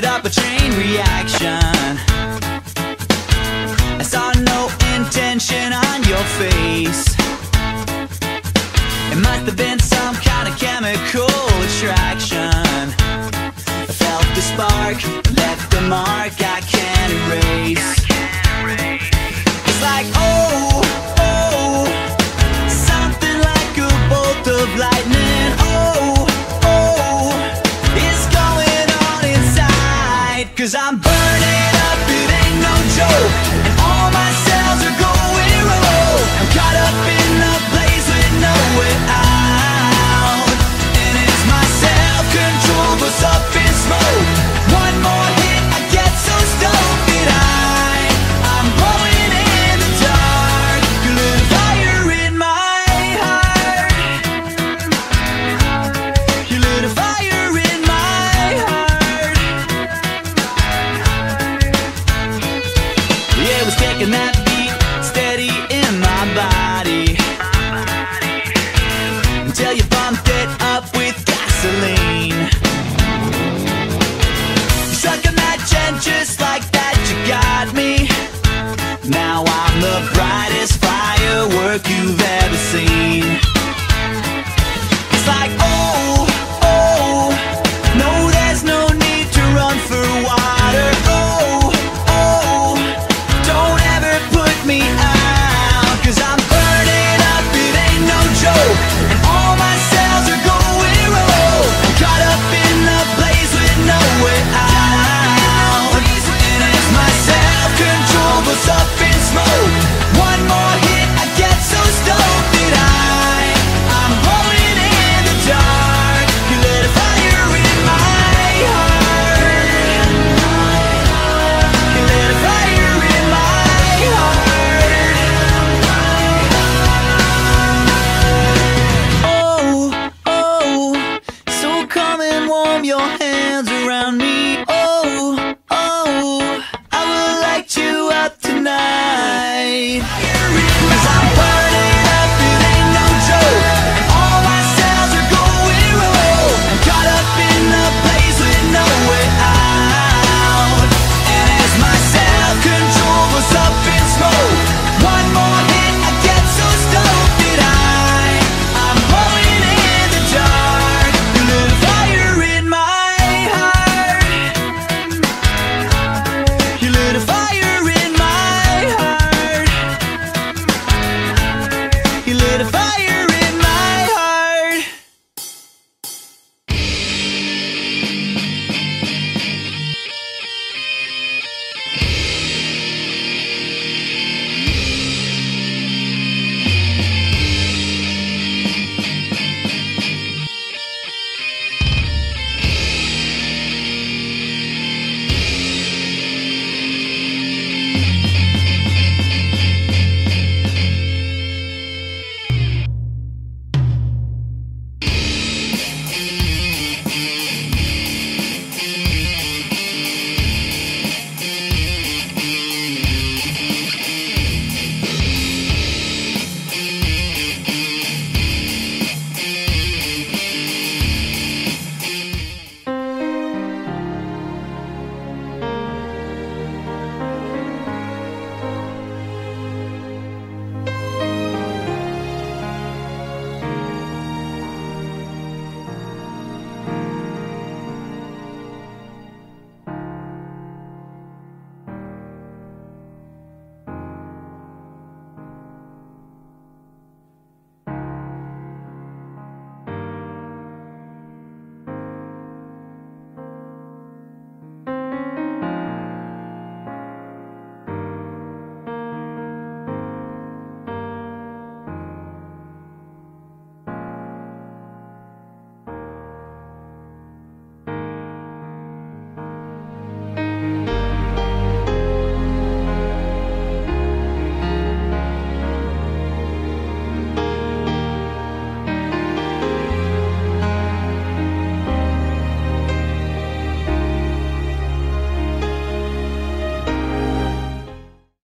started up a chain reaction. Cause I'm Yeah, it warm your hands around me. Oh, oh, I will light you up tonight.